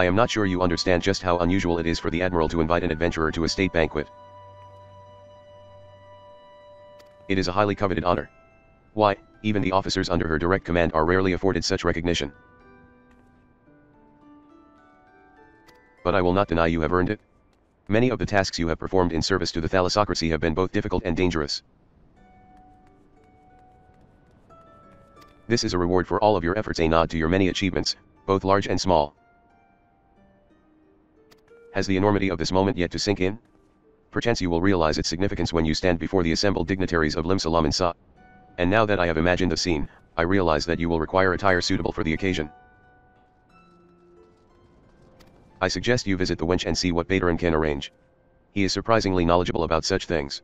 I am not sure you understand just how unusual it is for the Admiral to invite an adventurer to a state banquet. It is a highly coveted honor. Why, even the officers under her direct command are rarely afforded such recognition. But I will not deny you have earned it. Many of the tasks you have performed in service to the thalassocracy have been both difficult and dangerous. This is a reward for all of your efforts a nod to your many achievements, both large and small. Has the enormity of this moment yet to sink in? Perchance you will realize its significance when you stand before the assembled dignitaries of Limsa Lominsa. And now that I have imagined the scene, I realize that you will require attire suitable for the occasion. I suggest you visit the wench and see what Baderon can arrange. He is surprisingly knowledgeable about such things.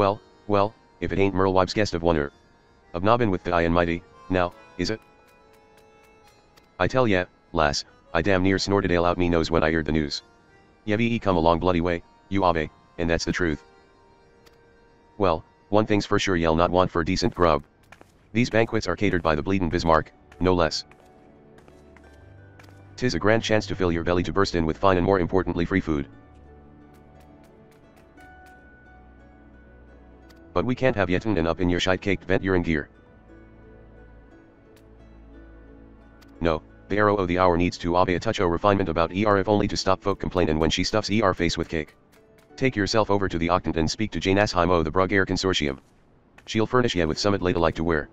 Well, well, if it ain't Merlwyb's guest of wonder. Of nobbin with the high and mighty, now, is it? I tell ye, lass, I damn near snorted ale out me nose when I heard the news. Yevi come a long bloody way, you ave, and that's the truth. Well, one thing's for sure ye'll not want for decent grub. These banquets are catered by the bleedin' Bismarck, no less. Tis a grand chance to fill your belly to burst in with fine and more importantly free food. But we can't have Yetunden up in your shite-caked vent urine gear. No, the arrow of the hour needs to obey a touch o refinement about ER if only to stop folk complainin' when she stuffs ER face with cake. Take yourself over to the Octant and speak to Jane Asheim o the Brug Air Consortium. She'll furnish ye with summit late alike to wear.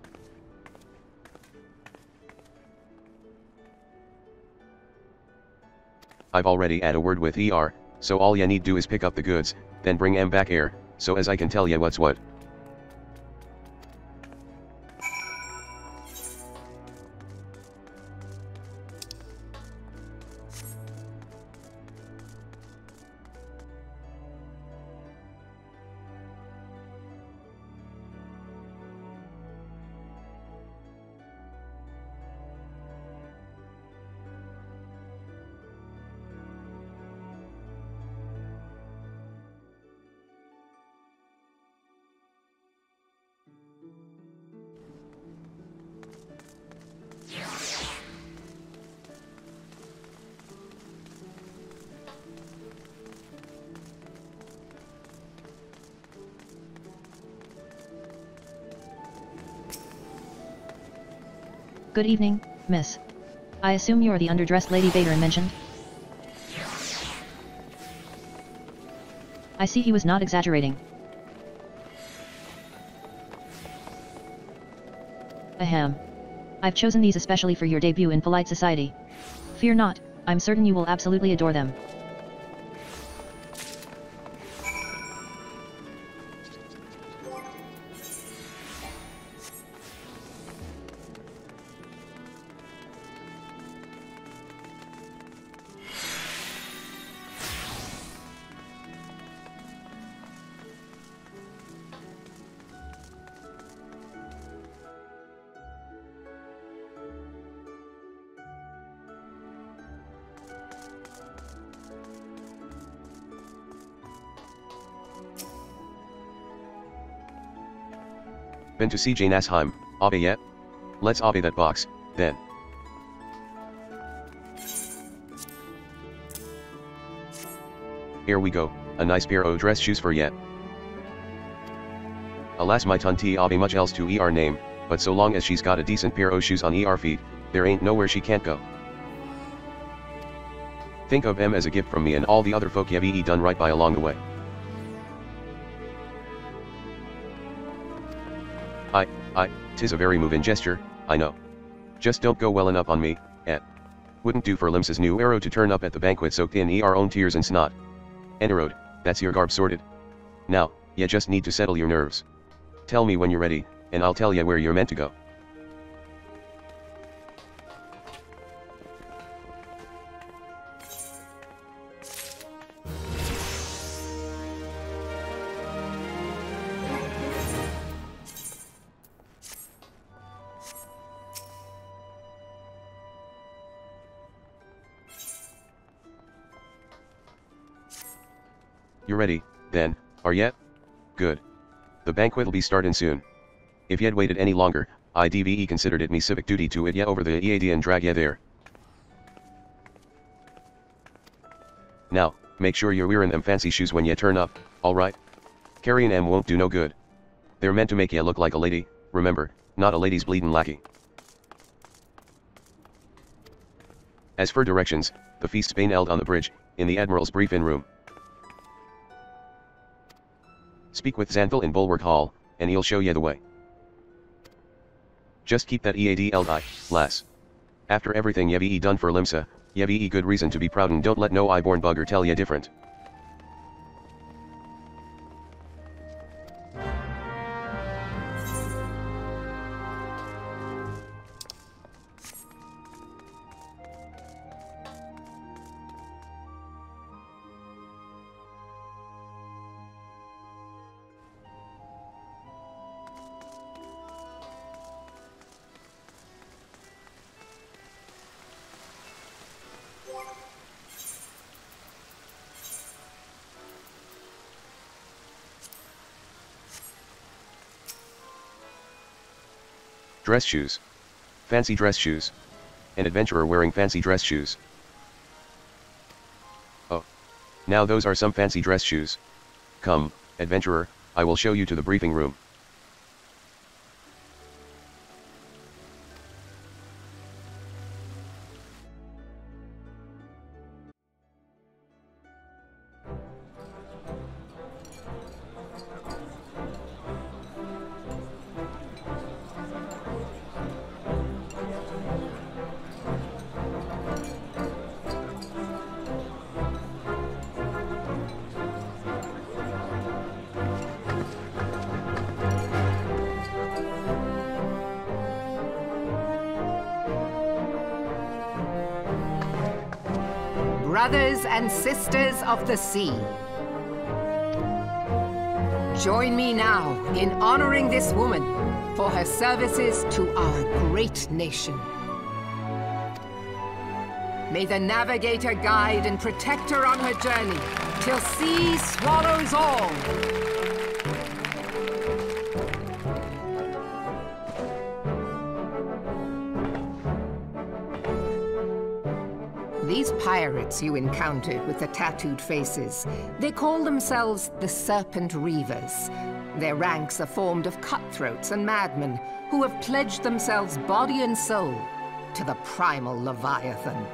I've already had a word with ER, so all ye need do is pick up the goods, then bring em back here, so as I can tell ya what's what. Good evening, miss. I assume you're the underdressed Lady Baderon mentioned? I see he was not exaggerating. Ahem. I've chosen these especially for your debut in polite society. Fear not, I'm certain you will absolutely adore them. To see Jane Asheim, Abbe yet? Let's Abbe that box, then. Here we go, a nice pair o' dress shoes for yet. Alas my tunti Abbe much else to er name, but so long as she's got a decent pair o' shoes on er feet, there ain't nowhere she can't go. Think of em as a gift from me and all the other folk ye've done right by along the way. I, I, tis a very movin' gesture, I know. Just don't go wellin' up on me, eh? Wouldn't do for Limsa's new arrow to turn up at the banquet soaked in er own tears and snot. Enerode, that's your garb sorted. Now, ya just need to settle your nerves. Tell me when you're ready, and I'll tell ya where you're meant to go. Ready, then, are yet? Good. The banquet'll be startin' soon. If you'd waited any longer, IDVE considered it me civic duty to it ya over the EAD and drag ye there. Now, make sure you're wearing them fancy shoes when ye turn up, alright? Carrying 'em won't do no good. They're meant to make ye look like a lady, remember, not a lady's bleedin' lackey. As for directions, the feast's been held on the bridge, in the Admiral's briefing room. Speak with Xanthal in Bulwark Hall, and he'll show ye the way. Just keep that EADLI, lass. After everything ye've done for Limsa, ye've good reason to be proud and don't let no eye-born bugger tell ye different. Dress shoes. Fancy dress shoes. An adventurer wearing fancy dress shoes. Oh. Now those are some fancy dress shoes. Come, adventurer, I will show you to the briefing room. Sisters of the sea. Join me now in honoring this woman for her services to our great nation. May the navigator guide and protect her on her journey till sea swallows all. Pirates you encountered with the tattooed faces, they call themselves the Serpent Reavers. Their ranks are formed of cutthroats and madmen who have pledged themselves body and soul to the primal Leviathan.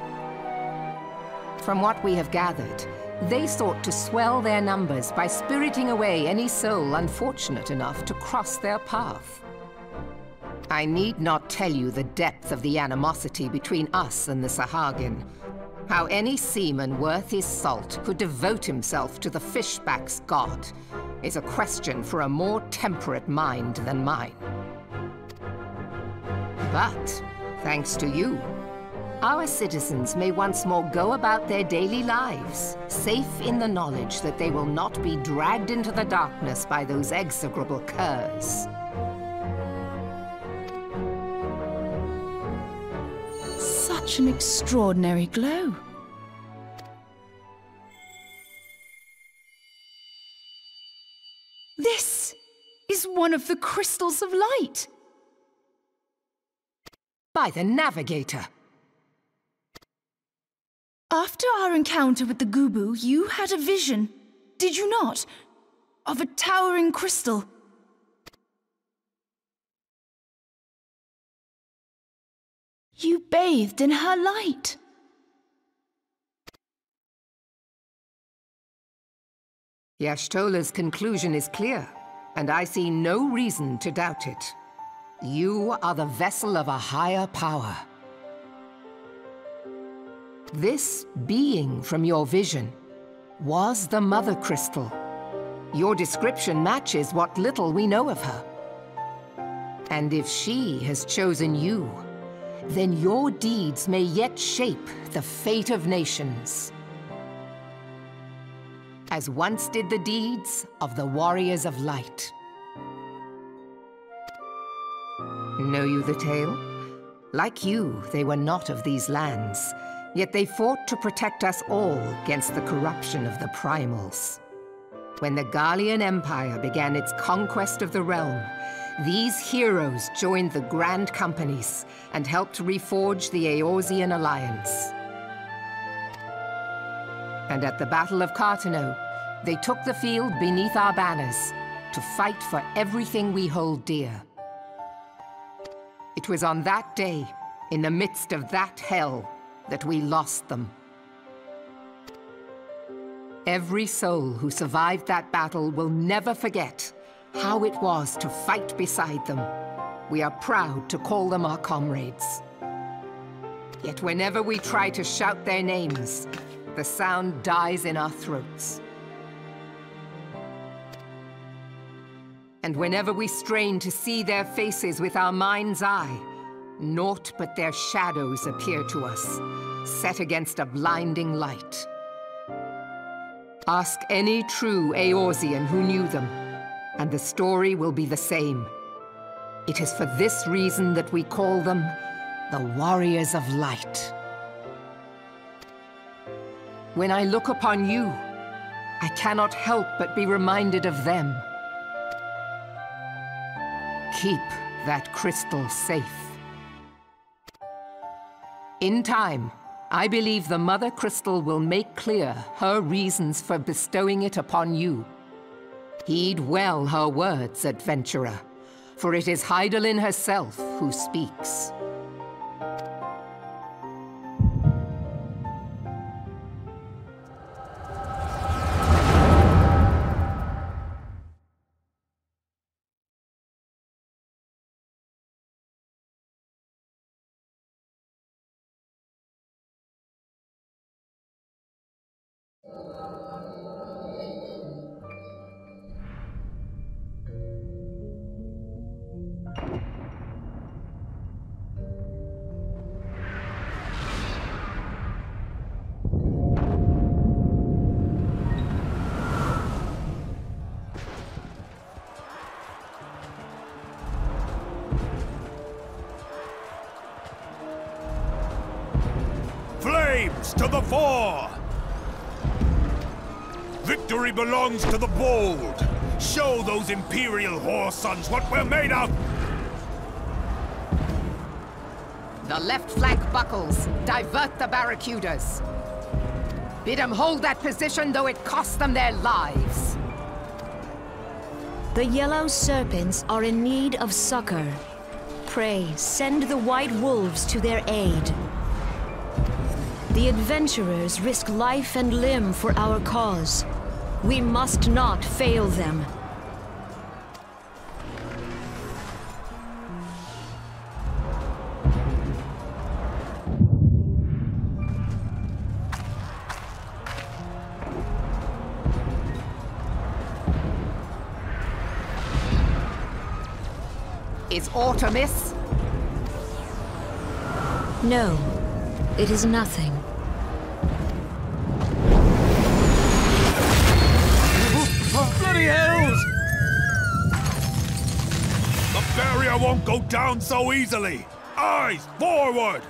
From what we have gathered, they sought to swell their numbers by spiriting away any soul unfortunate enough to cross their path. I need not tell you the depth of the animosity between us and the Sahagin. How any seaman worth his salt could devote himself to the fishback's god is a question for a more temperate mind than mine. But, thanks to you, our citizens may once more go about their daily lives, safe in the knowledge that they will not be dragged into the darkness by those execrable curs. Such an extraordinary glow. This is one of the crystals of light. By the Navigator! After our encounter with the Gubu, you had a vision, did you not? Of a towering crystal. You bathed in her light. Y'shtola's conclusion is clear, and I see no reason to doubt it. You are the vessel of a higher power. This being from your vision was the Mother Crystal. Your description matches what little we know of her. And if she has chosen you, then your deeds may yet shape the fate of nations. As once did the deeds of the Warriors of Light. Know you the tale? Like you, they were not of these lands, yet they fought to protect us all against the corruption of the Primals. When the Garlean Empire began its conquest of the realm, these heroes joined the Grand Companies and helped reforge the Eorzean Alliance. And at the Battle of Carteneau, they took the field beneath our banners to fight for everything we hold dear. It was on that day, in the midst of that hell, that we lost them. Every soul who survived that battle will never forget how it was to fight beside them. We are proud to call them our comrades. Yet whenever we try to shout their names, the sound dies in our throats. And whenever we strain to see their faces with our mind's eye, naught but their shadows appear to us, set against a blinding light. Ask any true Eorzean who knew them, and the story will be the same. It is for this reason that we call them the Warriors of Light. When I look upon you, I cannot help but be reminded of them. Keep that crystal safe. In time, I believe the Mother Crystal will make clear her reasons for bestowing it upon you. Heed well her words, adventurer, for it is Hydaelyn herself who speaks. Flames to the fore! Victory belongs to the bold! Show those Imperial whore sons what we're made of! The left flank buckles. Divert the barracudas. Bid them hold that position, though it cost them their lives. The Yellow Serpents are in need of succor. Pray, send the White Wolves to their aid. The adventurers risk life and limb for our cause. We must not fail them. Is aught amiss? No, it is nothing. Barrier won't go down so easily! Eyes forward!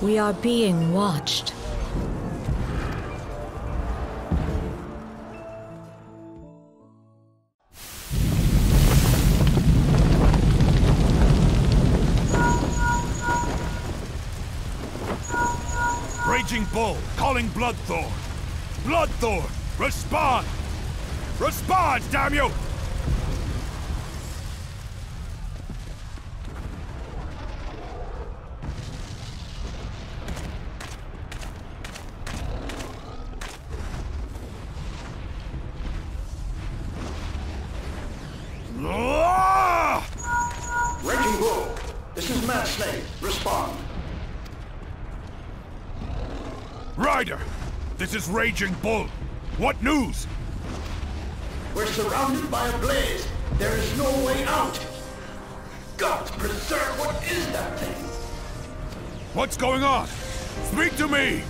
We are being watched. Bull, calling Bloodthorn! Bloodthorn, respond! Respond, damn you! Is Raging Bull. What news? We're surrounded by a blaze. There is no way out. God preserve, what is that thing? What's going on? Speak to me!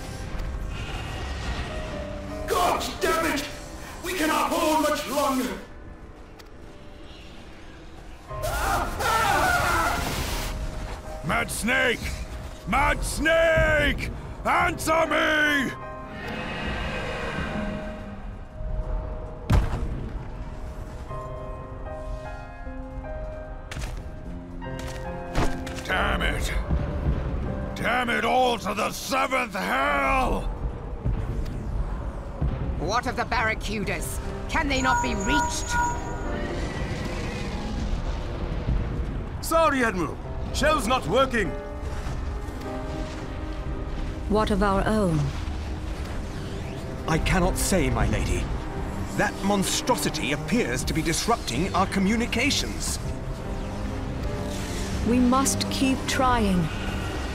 God damn it! We cannot hold much longer. Mad Snake! Mad Snake! Answer me! All to the seventh hell! What of the Barracudas? Can they not be reached? Sorry, Admiral. Shell's not working. What of our own? I cannot say, my lady. That monstrosity appears to be disrupting our communications. We must keep trying.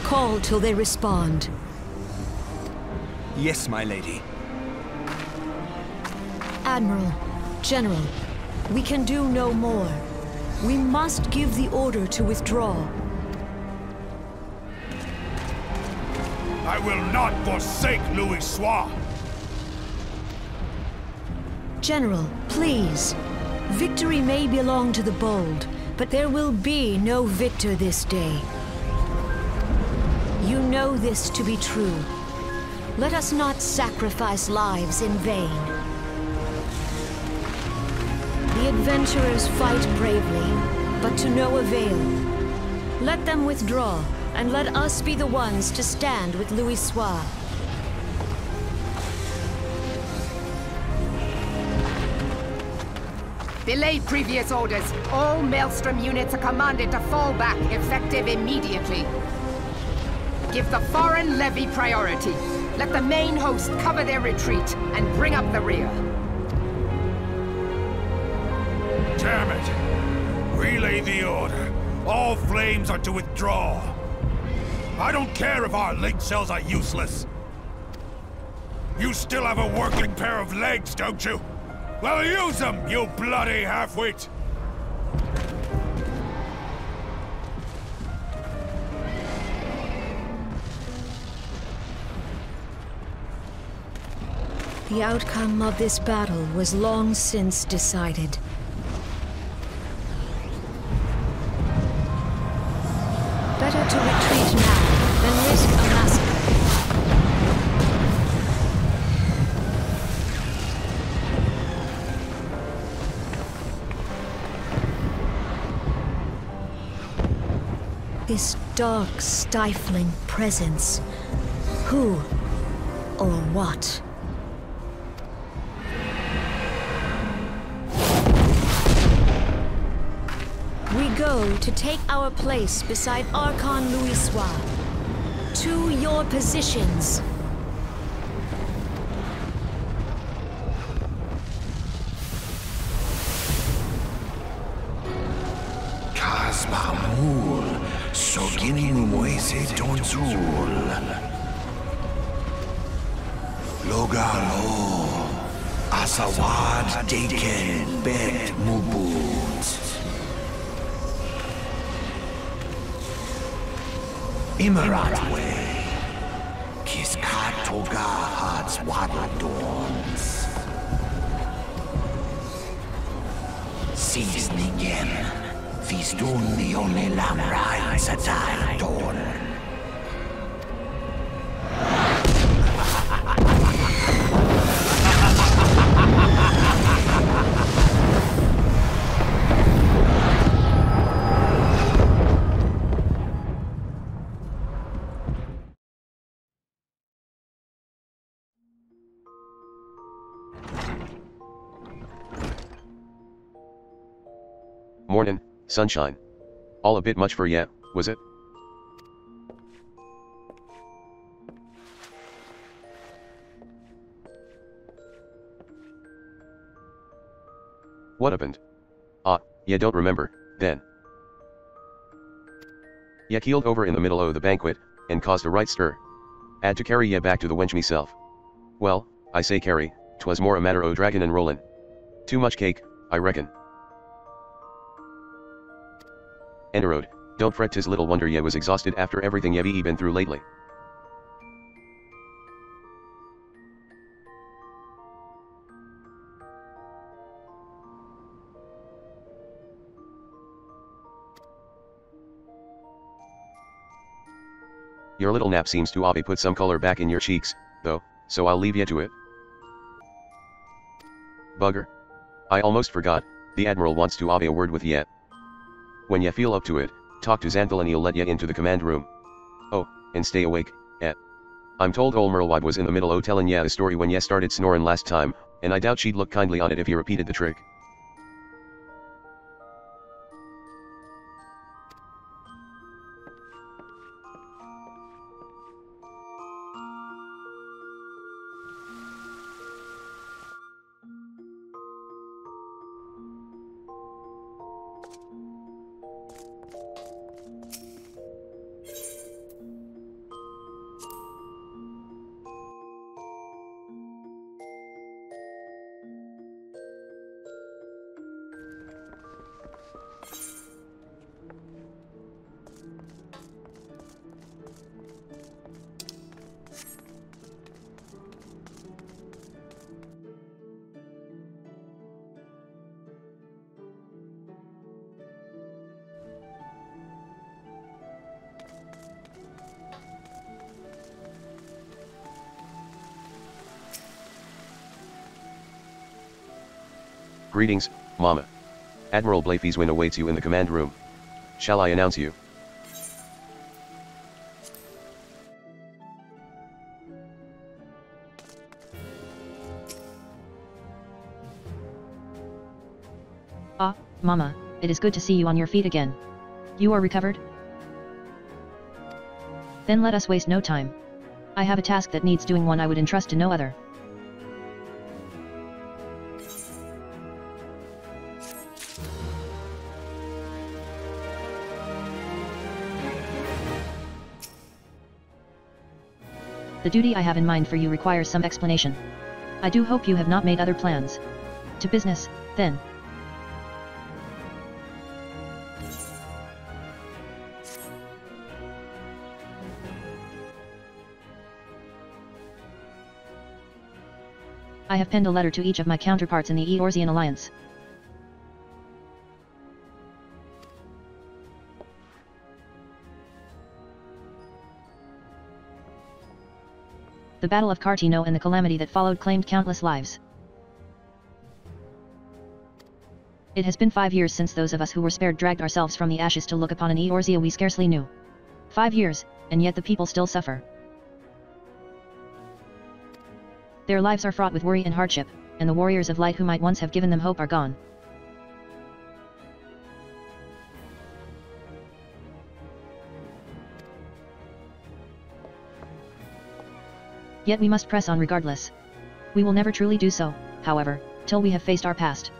Call till they respond. Yes, my lady. Admiral, General, we can do no more. We must give the order to withdraw. I will not forsake Louisoix! General, please. Victory may belong to the bold, but there will be no victor this day. You know this to be true. Let us not sacrifice lives in vain. The adventurers fight bravely, but to no avail. Let them withdraw, and let us be the ones to stand with Louisoix. Belay previous orders. All Maelstrom units are commanded to fall back, effective immediately. Give the foreign levy priority. Let the main host cover their retreat and bring up the rear. Damn it! Relay the order. All flames are to withdraw. I don't care if our linkshells are useless. You still have a working pair of legs, don't you? Well, use them, you bloody half-wit! The outcome of this battle was long since decided. Better to retreat now than risk a massacre. This dark, stifling presence. Who or what? Go to take our place beside Archon Soir. To your positions. Logalo, Asawad Deken Bet Mubut. Immeratwe, Kiskatoga Hats Wadadons. Seasoningen, Fistun Yone Lamra Satai Don. Mornin', sunshine. All a bit much for ya, was it? What happened? Ah, ya don't remember, then. Ye keeled over in the middle o' the banquet, and caused a right stir. Had to carry ye back to the wench meself. Well, I say carry, 'twas more a matter o' draggin' and rollin'. Too much cake, I reckon. Enderode, don't fret tis little wonder ye was exhausted after everything ye be been through lately. Your little nap seems to have put some color back in your cheeks, though, so I'll leave ye to it. Bugger. I almost forgot, the Admiral wants to have a word with ye. When ye feel up to it, talk to Xanthal and he'll let ye into the command room. Oh, and stay awake, eh. I'm told ol' Merlwyb was in the middle o' telling ye a story when ye started snoring last time, and I doubt she'd look kindly on it if ye repeated the trick. Greetings, Mama. Admiral Bloefhiswyn awaits you in the command room. Shall I announce you? Ah, Mama, it is good to see you on your feet again. You are recovered? Then let us waste no time. I have a task that needs doing one I would entrust to no other. The duty I have in mind for you requires some explanation. I do hope you have not made other plans. To business, then. I have penned a letter to each of my counterparts in the Eorzean Alliance. The Battle of Carteneau and the calamity that followed claimed countless lives. It has been five years since those of us who were spared dragged ourselves from the ashes to look upon an Eorzea we scarcely knew. Five years, and yet the people still suffer. Their lives are fraught with worry and hardship, and the warriors of light who might once have given them hope are gone. Yet we must press on regardless. We will never truly do so, however, till we have faced our past.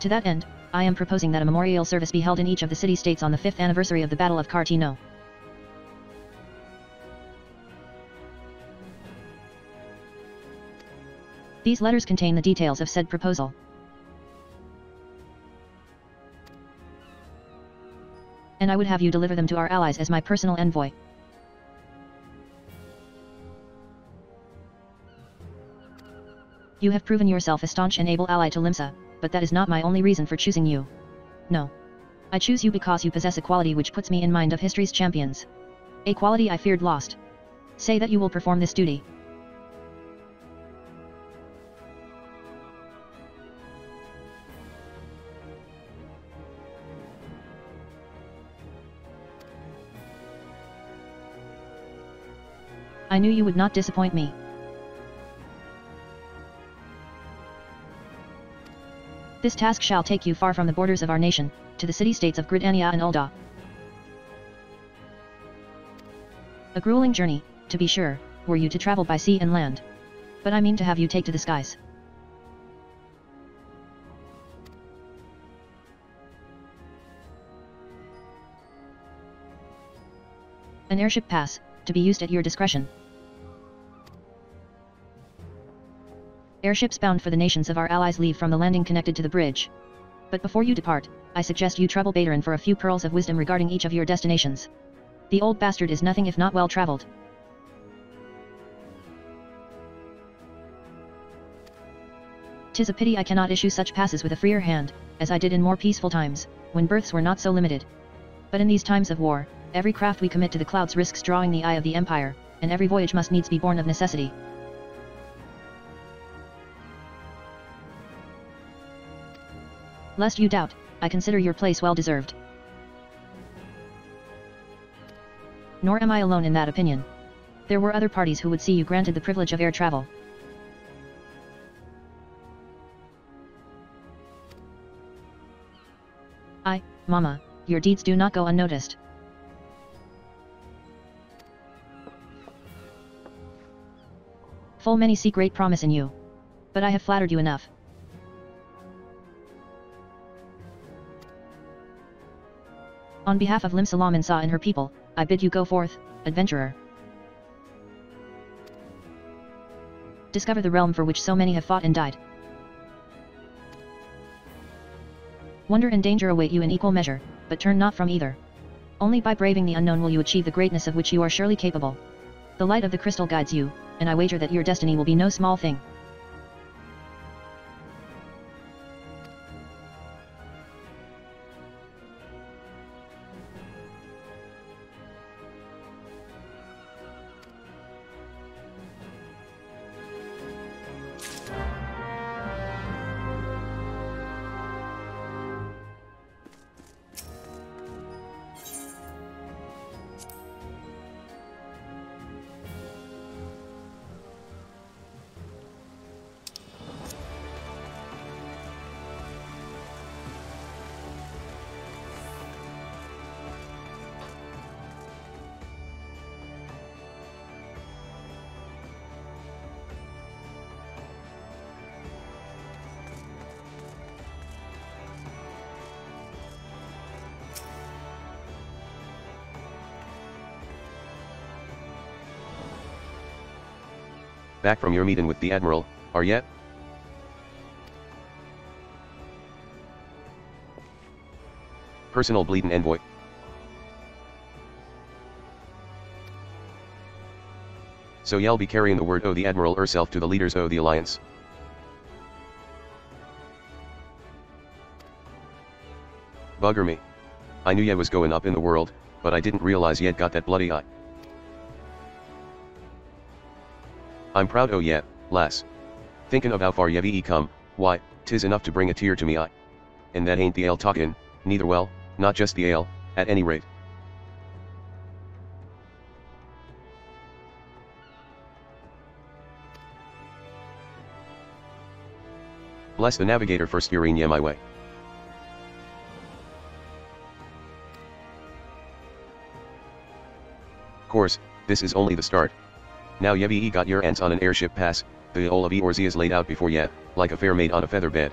To that end, I am proposing that a memorial service be held in each of the city-states on the 5th anniversary of the Battle of Carteneau. These letters contain the details of said proposal. And I would have you deliver them to our allies as my personal envoy. You have proven yourself a staunch and able ally to Limsa, but that is not my only reason for choosing you. No. I choose you because you possess a quality which puts me in mind of history's champions. A quality I feared lost. Say that you will perform this duty. I knew you would not disappoint me. This task shall take you far from the borders of our nation, to the city-states of Gridania and Ul'dah. A grueling journey, to be sure, were you to travel by sea and land. But I mean to have you take to the skies. An airship pass, to be used at your discretion. Airships bound for the nations of our allies leave from the landing connected to the bridge. But before you depart, I suggest you trouble Baderon for a few pearls of wisdom regarding each of your destinations. The old bastard is nothing if not well traveled. Tis a pity I cannot issue such passes with a freer hand, as I did in more peaceful times, when berths were not so limited. But in these times of war, every craft we commit to the clouds risks drawing the eye of the Empire, and every voyage must needs be born of necessity. Lest you doubt, I consider your place well deserved. Nor am I alone in that opinion. There were other parties who would see you granted the privilege of air travel. I, Mama, your deeds do not go unnoticed. Full many see great promise in you. But I have flattered you enough. On behalf of Limsa Lominsa and her people, I bid you go forth, adventurer. Discover the realm for which so many have fought and died. Wonder and danger await you in equal measure, but turn not from either. Only by braving the unknown will you achieve the greatness of which you are surely capable. The light of the crystal guides you, and I wager that your destiny will be no small thing. Back from your meeting with the Admiral, are yet? Personal bleeding envoy. So y'all be carrying the word o the Admiral herself to the leaders o the Alliance. Bugger me. I knew ye was going up in the world, but I didn't realize yet got that bloody eye. I'm proud oh yeah, lass. Thinkin' of how far ye've e come, why, tis enough to bring a tear to me eye. And that ain't the ale talkin', neither well, not just the ale, at any rate. Bless the navigator for steering ye my way. Course, this is only the start. Now Yevi got your ants on an airship pass, the whole of Eorzea is laid out before ye, like a fair maid on a feather bed.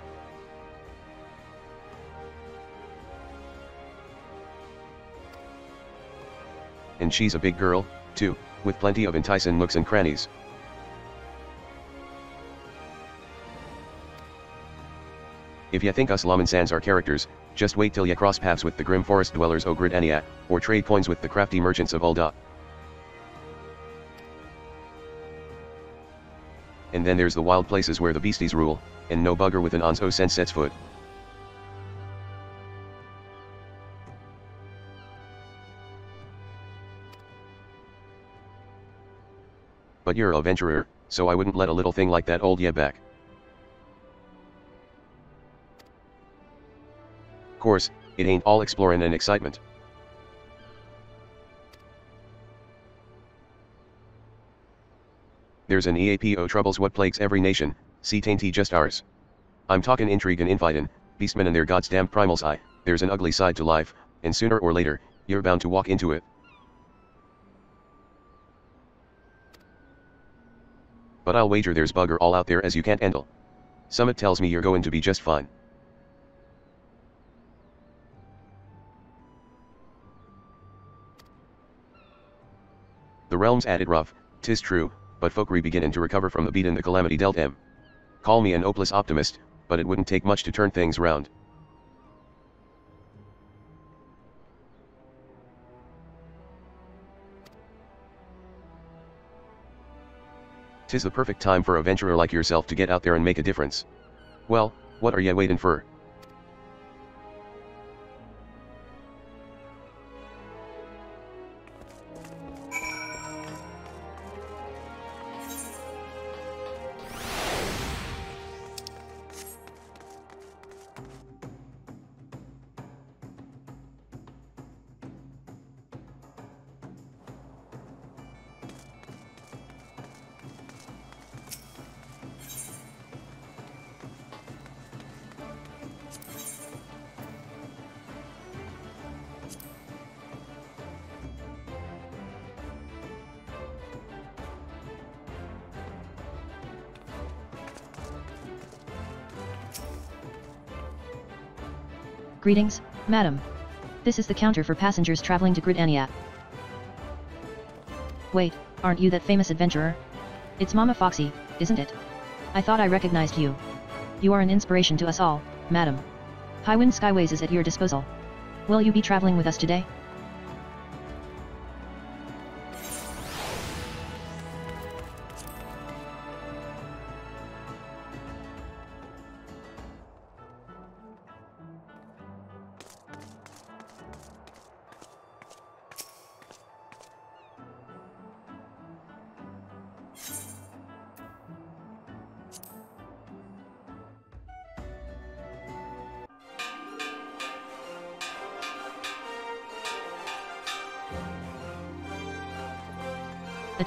And she's a big girl, too, with plenty of enticing looks and crannies. If ye think us Sans are characters, just wait till ye cross paths with the grim forest dwellers Ogrid or trade coins with the crafty merchants of Ul'dah. And then there's the wild places where the beasties rule, and no bugger with an onzo sense sets foot. But you're a venturer, so I wouldn't let a little thing like that hold ye back. Course, it ain't all exploring and excitement. There's an EAPO troubles what plagues every nation, see tainty just ours. I'm talking intrigue and infightin', beastmen and their goddamn primals eye, there's an ugly side to life, and sooner or later, you're bound to walk into it. But I'll wager there's bugger all out there as you can't handle. Summit tells me you're going to be just fine. The realms added rough, tis true, but folk re beginning to recover from the beat in the calamity dealt him. Call me an hopeless optimist, but it wouldn't take much to turn things round. Tis the perfect time for a venturer like yourself to get out there and make a difference. Well, what are ye waiting for? Greetings, madam. This is the counter for passengers traveling to Gridania. Wait, aren't you that famous adventurer? It's Mama Foxie, isn't it? I thought I recognized you. You are an inspiration to us all, madam. Highwind Skyways is at your disposal. Will you be traveling with us today?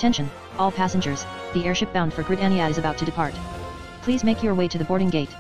Attention, all passengers, the airship bound for Gridania is about to depart. Please make your way to the boarding gate.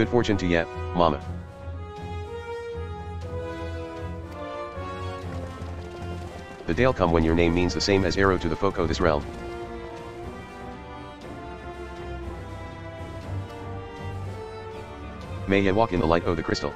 Good fortune to ye, mama. The day'll come when your name means the same as arrow to the folk o' this realm. May ye walk in the light o' the crystal.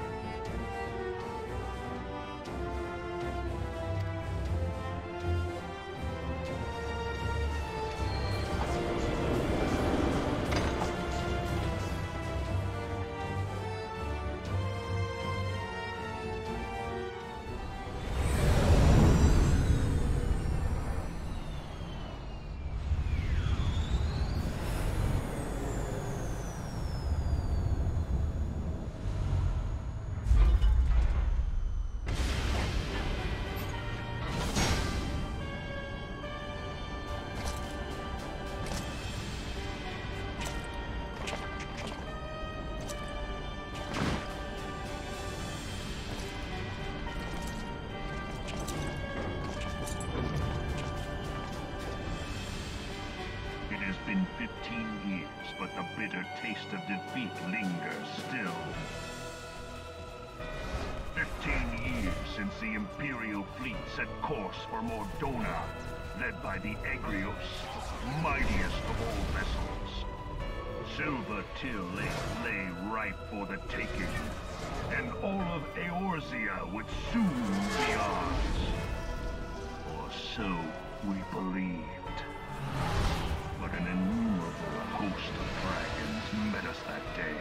Silver Till Lake lay ripe for the taking, and all of Eorzea would soon be ours. Or so we believed. But an innumerable host of dragons met us that day,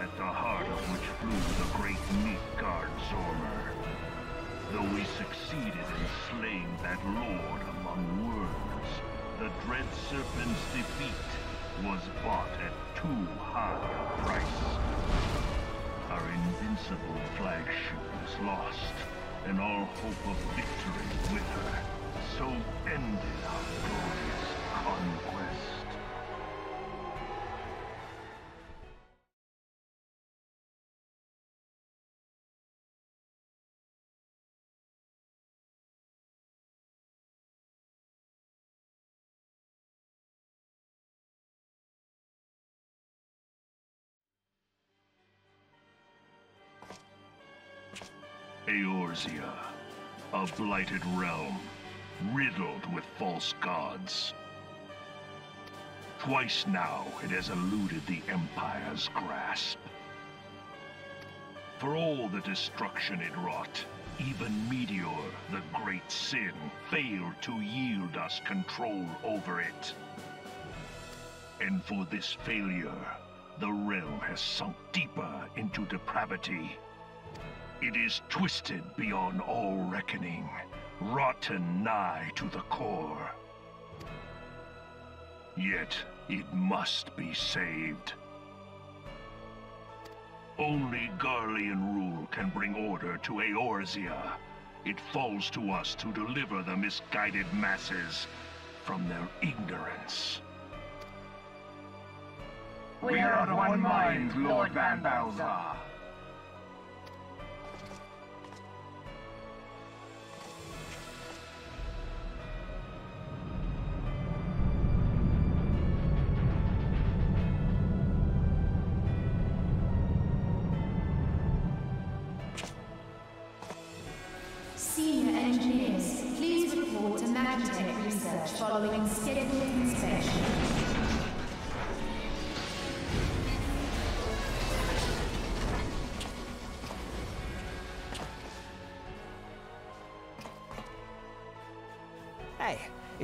at the heart of which flew the great meat guard Zormer. Though we succeeded in slaying that lord among worms, the dread serpent's defeat was bought at too high a price. Our invincible flagship is lost, and all hope of victory with her. So ended our glorious conquest. A blighted realm, riddled with false gods. Twice now it has eluded the Empire's grasp. For all the destruction it wrought, even Meteor, the great sin, failed to yield us control over it. And for this failure, the realm has sunk deeper into depravity. It is twisted beyond all reckoning, rotten nigh to the core. Yet, it must be saved. Only Garlean rule can bring order to Eorzea. It falls to us to deliver the misguided masses from their ignorance. We are of one mind, Lord Van Baelsar.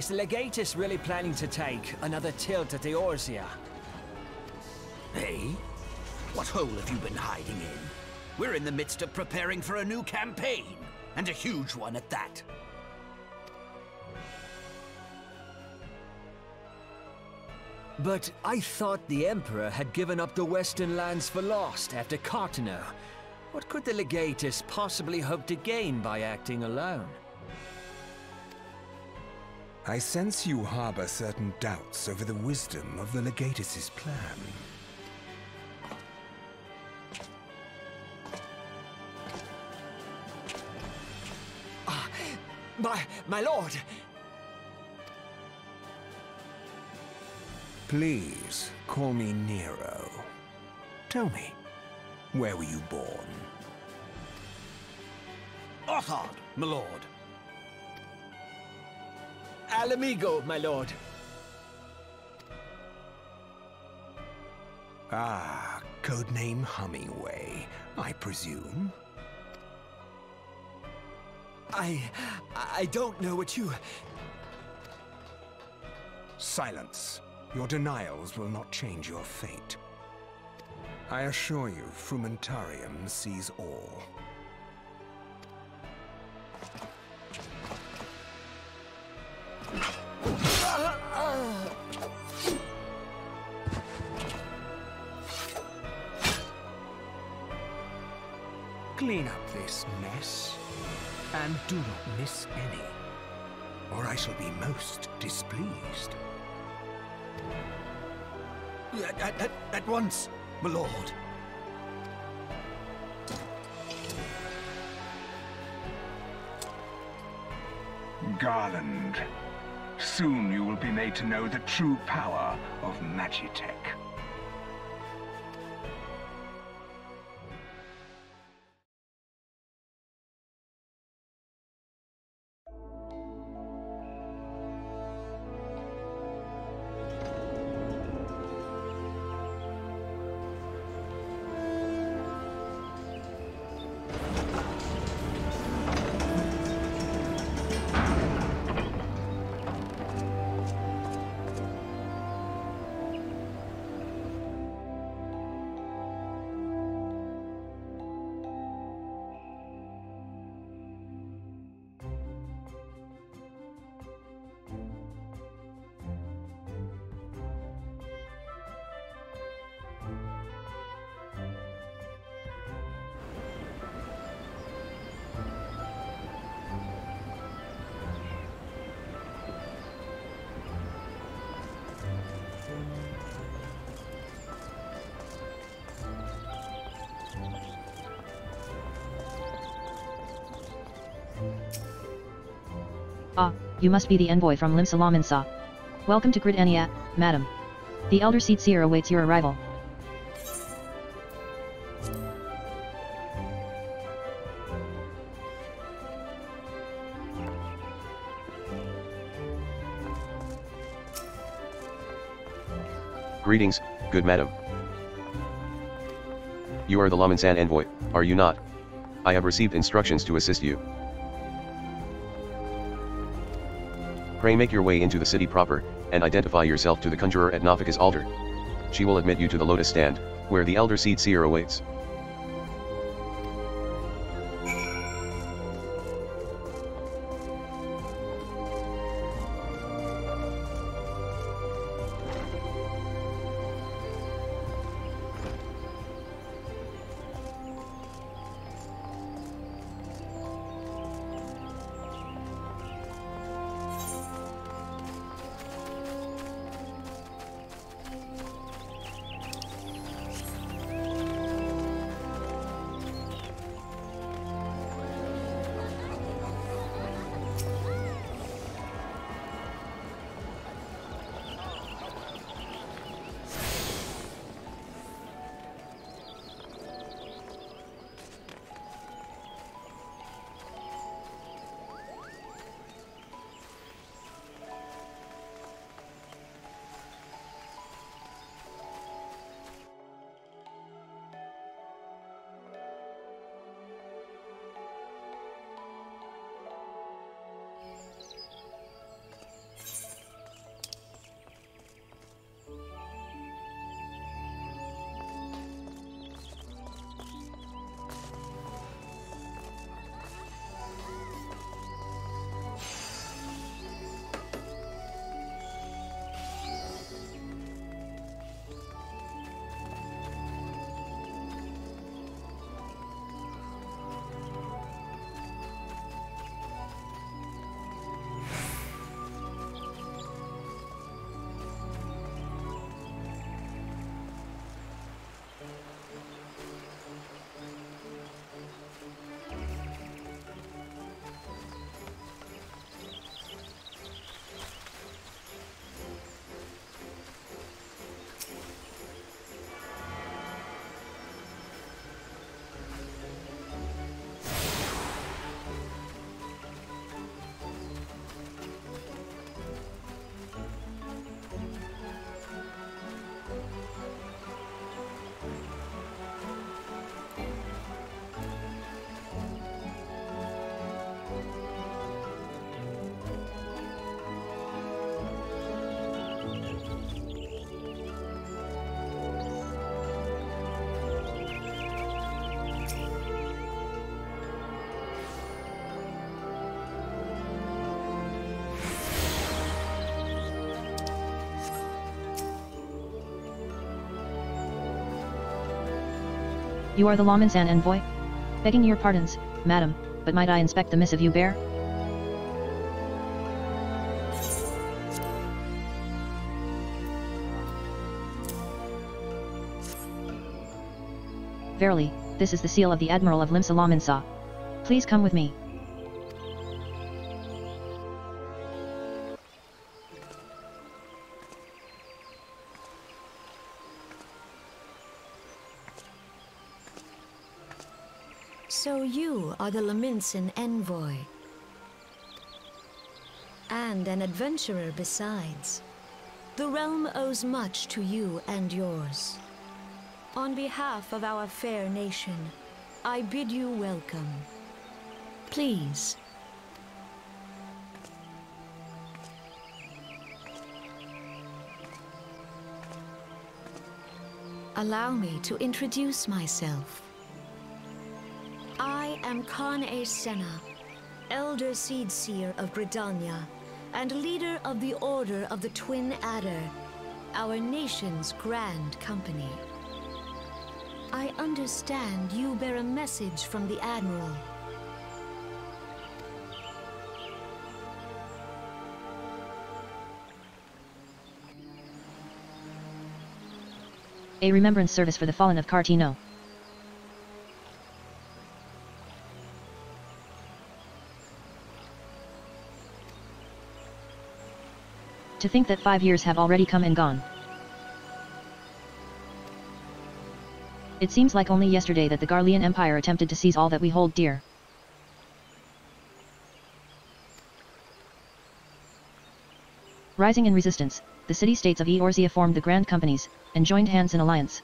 Is the Legatus really planning to take another tilt at the Eorzea? Hey? What hole have you been hiding in? We're in the midst of preparing for a new campaign, and a huge one at that. But I thought the Emperor had given up the Western lands for lost after Carteneau. What could the Legatus possibly hope to gain by acting alone? I sense you harbor certain doubts over the wisdom of the Legatus's plan. Ah, my, my lord! Please, call me Nero. Tell me, where were you born? Othard, my lord. Ala Mhigo, my lord. Ah, codename Hummingway, I presume. I... I don't know what you... Silence. Your denials will not change your fate. I assure you, Frumentarium sees all. This mess, and do not miss any, or I shall be most displeased. At, at, at, once, my lord. Garlond, soon you will be made to know the true power of Magitek. Ah, you must be the envoy from Limsa Lominsa. Welcome to Gridania, madam. The Elder Seedseer awaits your arrival. Greetings, good madam. You are the Lominsan envoy, are you not? I have received instructions to assist you. Pray make your way into the city proper, and identify yourself to the conjurer at Nophica's altar. She will admit you to the lotus stand, where the elder seedseer awaits. You are the Lominsan envoy? Begging your pardons, madam, but might I inspect the missive you bear? Verily, this is the seal of the Admiral of Limsa Lominsa. Please come with me. Are the Lominsan envoy. And an adventurer besides. The realm owes much to you and yours. On behalf of our fair nation, I bid you welcome. Please. Allow me to introduce myself. I am Kan-E-Senna, Elder Seedseer of Gridania, and leader of the Order of the Twin Adder, our nation's grand company. I understand you bear a message from the Admiral. A remembrance service for the fallen of Carteneau. To think that five years have already come and gone. It seems like only yesterday that the Garlean Empire attempted to seize all that we hold dear. Rising in resistance, the city-states of Eorzea formed the Grand Companies, and joined hands in alliance.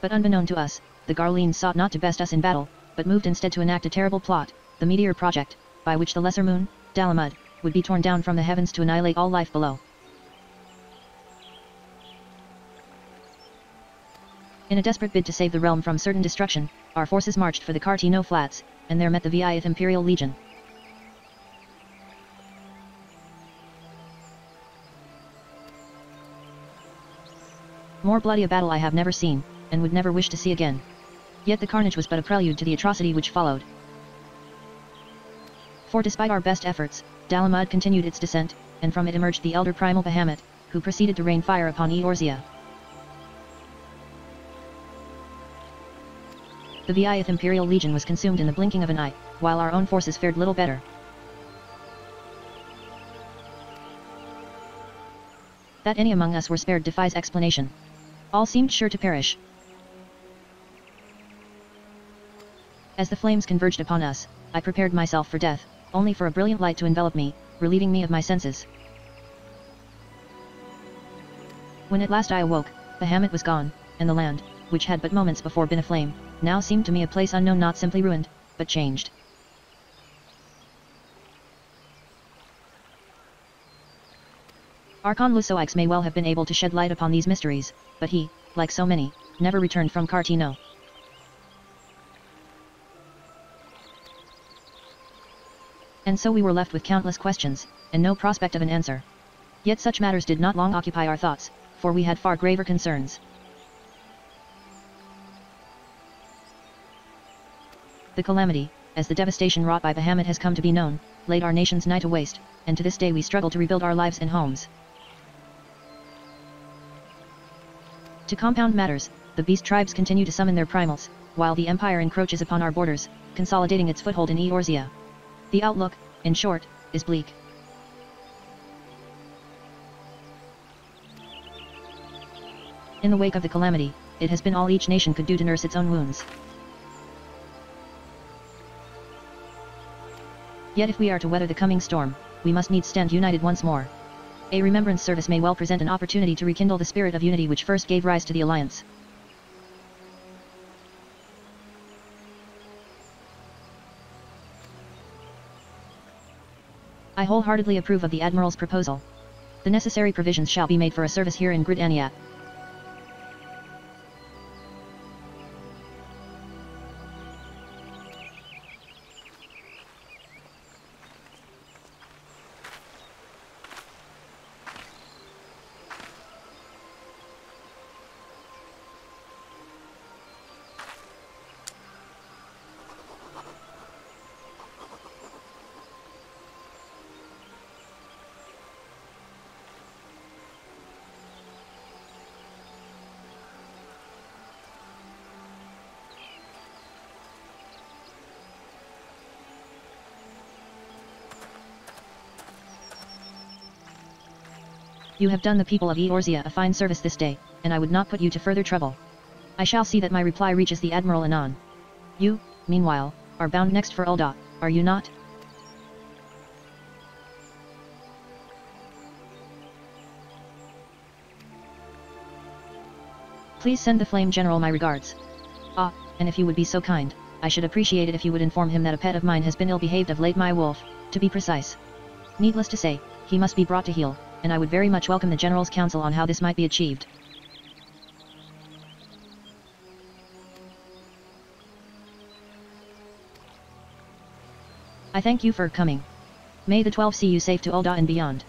But unbeknown to us, the Garleans sought not to best us in battle, but moved instead to enact a terrible plot, the Meteor Project, by which the lesser moon, Dalamud, would be torn down from the heavens to annihilate all life below. In a desperate bid to save the realm from certain destruction, our forces marched for the Carteneau Flats, and there met the Viath Imperial Legion. More bloody a battle I have never seen, and would never wish to see again. Yet the carnage was but a prelude to the atrocity which followed. For despite our best efforts, Dalamud continued its descent, and from it emerged the elder primal Bahamut, who proceeded to rain fire upon Eorzea. The Viath Imperial Legion was consumed in the blinking of an eye, while our own forces fared little better. That any among us were spared defies explanation. All seemed sure to perish. As the flames converged upon us, I prepared myself for death, only for a brilliant light to envelop me, relieving me of my senses. When at last I awoke, Bahamut was gone, and the land, which had but moments before been aflame, now seemed to me a place unknown not simply ruined, but changed. Archon Louisoix may well have been able to shed light upon these mysteries, but he, like so many, never returned from Carteneau. And so we were left with countless questions, and no prospect of an answer. Yet such matters did not long occupy our thoughts, for we had far graver concerns. The calamity, as the devastation wrought by Bahamut has come to be known, laid our nation's night to waste, and to this day we struggle to rebuild our lives and homes. To compound matters, the beast tribes continue to summon their primals, while the Empire encroaches upon our borders, consolidating its foothold in Eorzea. The outlook, in short, is bleak. In the wake of the calamity, it has been all each nation could do to nurse its own wounds. Yet if we are to weather the coming storm, we must needs stand united once more. A remembrance service may well present an opportunity to rekindle the spirit of unity which first gave rise to the alliance. I wholeheartedly approve of the Admiral's proposal. The necessary provisions shall be made for a service here in Gridania. You have done the people of Eorzea a fine service this day, and I would not put you to further trouble. I shall see that my reply reaches the Admiral anon. You, meanwhile, are bound next for Ul'dah, are you not? Please send the Flame General my regards. Ah, and if you would be so kind, I should appreciate it if you would inform him that a pet of mine has been ill-behaved of late my wolf, to be precise. Needless to say, he must be brought to heel, and I would very much welcome the General's counsel on how this might be achieved. I thank you for coming. May the Twelve see you safe to Ul'dah and beyond.